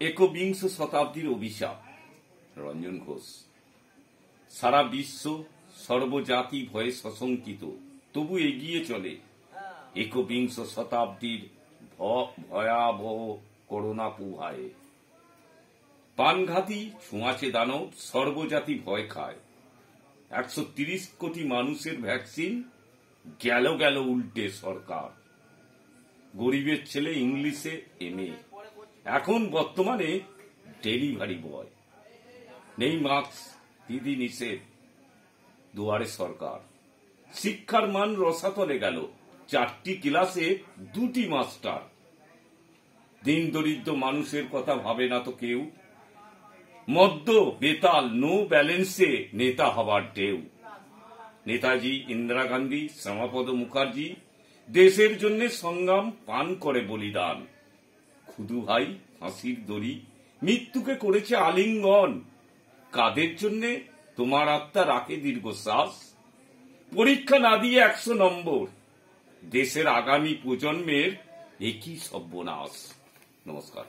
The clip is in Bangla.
একবিংশ শতাব্দীর অভিশাপ। রঞ্জন ঘোষ। সারা বিশ্ব সর্বজাতি ভয়ে সশঙ্কিত তবু এগিয়ে চলে একবিংশ শতাব্দীর ভয়াবহ করোনা পুহায়ে পানঘাতি ছোঁয়াচে দানব সর্বজাতি ভয় খায়। একশো তিরিশ কোটি মানুষের ভ্যাকসিন গেল গেল উল্টে সরকার। গরিবের ছেলে ইংলিশে এমএ এখন বর্তমানে ডেলিভারি বয়। নেই মাস্ক, দিদি নিষেধ, দুয়ারে সরকার। শিক্ষার মান রসাতলে গেল। চারটি ক্লাসে দুটি মাস্টার। দিন দরিদ্র মানুষের কথা ভাবে না তো কেউ। মদ্য, বেতাল, নো ব্যালেন্সে নেতা হবার ঢেউ। নেতাজি ইন্দিরা গান্ধী, শ্যামাপদ মুখার্জি, দেশের জন্য সংগ্রাম পান করে বলিদান। খুদু ভাই ফাঁসির দড়ি। মৃত্যুকে করেছে আলিঙ্গন। কাদের জন্যে? তোমার আত্মা রাখে দীর্ঘশ্বাস। পরীক্ষা না দিয়ে একশো নম্বর। দেশের আগামী প্রজন্মের একই সর্বনাশ। নমস্কার।